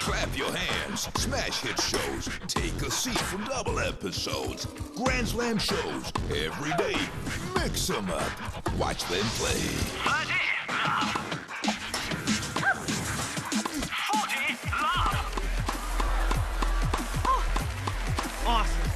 Clap your hands. smash hit shows, take a seat for double episodes, Grand Slam shows, every day. Mix them up. Watch them play. 30 love. love. Oh, awesome.